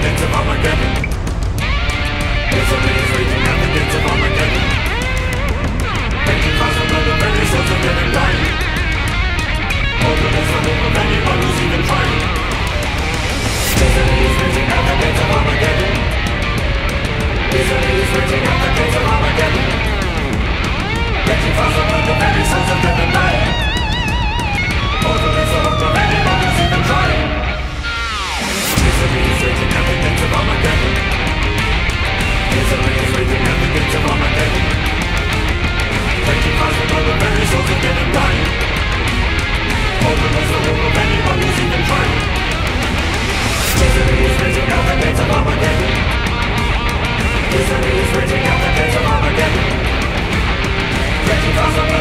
It's of Armageddon Cause I'm